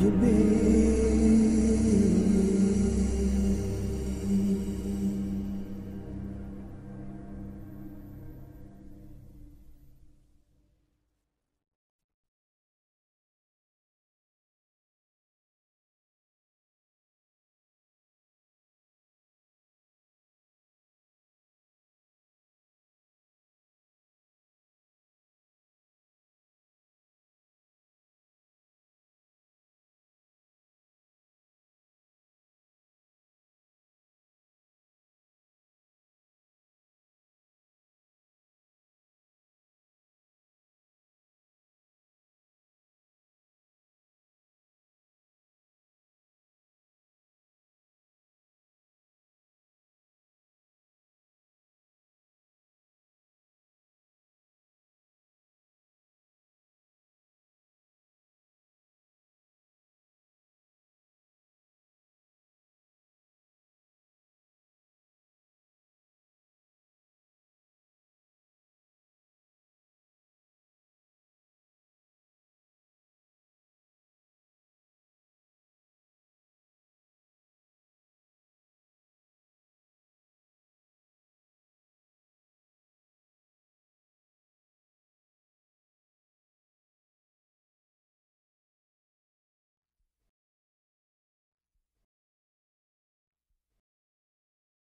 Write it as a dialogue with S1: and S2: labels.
S1: you be?